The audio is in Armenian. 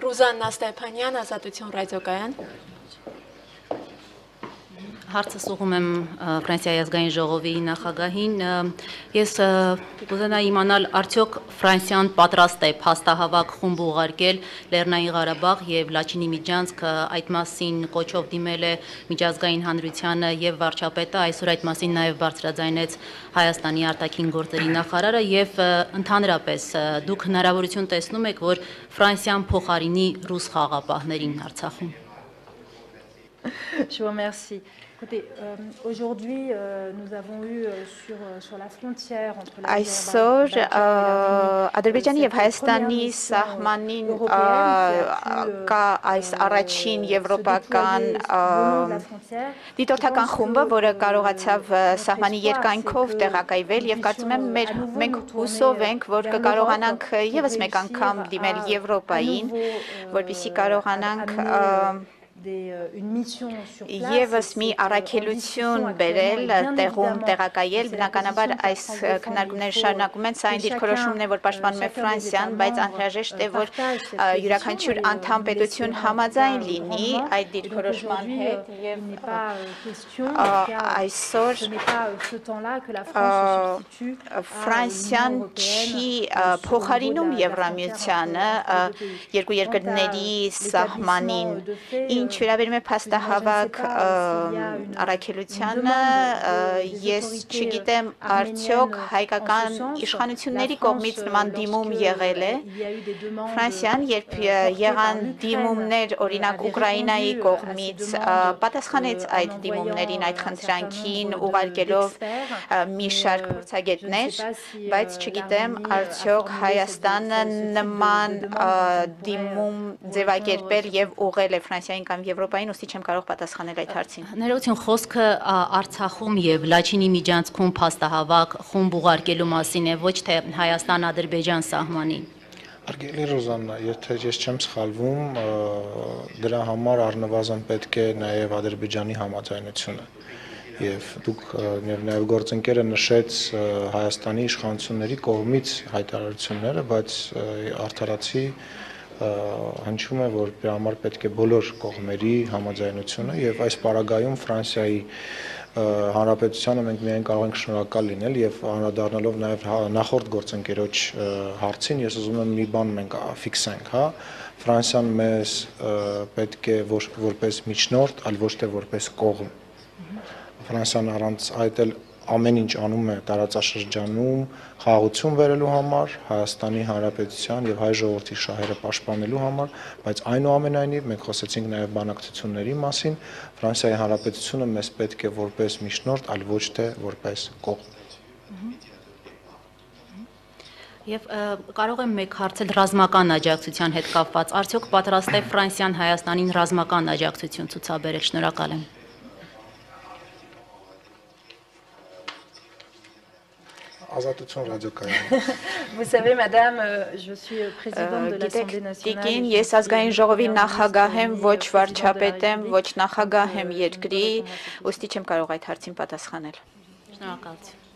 Ռուզաննա Ստեփանյան, Ազատություն ռադիոկայան։ Հարցս ուղում եմ Ֆրանսիայի ազգային ժողովի նախագահին։ Ես կուզենայի իմանալ, արդյոք Ֆրանսիան պատրաստ է փաստահավաք խումբ ուղարկել Լեռնային Ղարաբաղ եւ Լաչինի Միջանցք այդ մասին կոչով դիմել է միջազգային հանրությանը եւ վարչապետը այսօր այդ մասին նաեւ բարձրաձայնեց Հայաստանի արտաքին գործերի նախարարը եւ ընդհանրապես դուք հնարավորություն տեսնում եք, որ Ֆրանսիան փոխարինի ռուս խաղապահներին Արցախում։ Je vous remercie. Écoutez, euh, aujourd'hui, euh, nous avons eu euh, sur, sur la frontière entre Այսօր Ադրբեջանի եւ Հայաստանի սահմանին կա այս առաջին եվրոպական դիտորդական խումբը, որը կարողացավ սահմանի երկայնքով տեղակայվել եւ կարծում եմ մեր մենք հուսով ենք, որ կկարողանանք եւս մեկ անգամ դիմել Եվրոպային, որպեսզի կարողանանք Եվս մի առաքելություն բերել տեղում տեղակայել բնականաբար այս քննարկումները շարունակում են սա այն դիրքորոշումն է որ պաշտպանում է Ֆրանսիան բայց անհրաժեշտ է որ յուրաքանչյուր անդամ պետություն համաձայն լինի այդ դիրքորոշման հետ եւ այսօր Ֆրանսիան չի փոխարինում Եվրամիությանը երկու երկրների սահմանին ինչ Ինչ վերաբերում է փաստահավաք առաքելությանը, ես չգիտեմ արդյոք հայկական իշխանությունների կողմից նման դիմում եղել է։ Ֆրանսիան, երբ եղան դիմումներ, օրինակ Ուկրաինայի կողմից, պատասխանեց այդ դիմումներին, այդ խնդրանքին, ուղարկելով մի շարք փորձագետներ, բայց չգիտեմ արդյոք Հայաստանը նման դիմում ձևակերպել եւ ուղղել է Ֆրանսիային կամ կամ Եվրոպային, ուստի չեմ կարող պատասխանել այդ հարցին։ Ներողություն, խոսքը Արցախում եւ Լաչինի միջանցքում փաստահավաք խումբ ուղարկելու մասին է, ոչ թե Հայաստան-Ադրբեջան սահմանին։ Արգելի Ռոզաննա, եթե ես չեմ սխալվում, դրա համար առնվազն պետք է նաև Ադրբեջանի համաձայնությունը եւ դուք նաեւ գործընկերը նշեց Հայաստանի իշխանությունների կողմից հայտարարությունները, բայց արդարացի հնչում է, որ դրա համար պետք է բոլոր կողմերի համաձայնությունը եւ այս պարագայում Ֆրանսիայի հանրապետությանը մենք միայն կարող ենք շնորհակալ լինել եւ անդրադառնալով նաեւ նախորդ գործընկերոջ հարցին ես ուզում եմ մի բան մենք ֆիքսենք, հա Ֆրանսիան մեզ պետք է ոչ որպես միջնորդ, այլ ոչ թե որպես կողմ։ Ֆրանսիան առանց այդ էլ ամեն ինչ անում է տարածաշրջանում խաղաղություն վերելու համար, Հայաստանի Հանրապետության եւ հայ ժողովրդի շահերը պաշտպանելու համար, բայց այնուամենայնիվ մենք խոսեցինք նաեւ բանակցությունների մասին, Ֆրանսիայի Հանրապետությունը մեզ պետք է որպես միջնորդ, այլ ոչ թե որպես կողմ։ Եվ կարող եմ մեկ հարցել ռազմական աջակցության հետ կապված։ Արդյոք պատրաստ է Ֆրանսիան Հայաստանին ռազմական աջակցություն ցուցաբերել։ Շնորհակալ եմ։ Ազատություն ռադիոկայանը։ Vous savez madame, je suis présidente de l'Assemblée nationale։ Գիտեք, ես ազգային ժողովի նախագահ եմ, ոչ վարչապետ եմ, ոչ նախագահ եմ երկրի, ուստի չեմ կարող այդ հարցին պատասխանել։ Շնորհակալություն։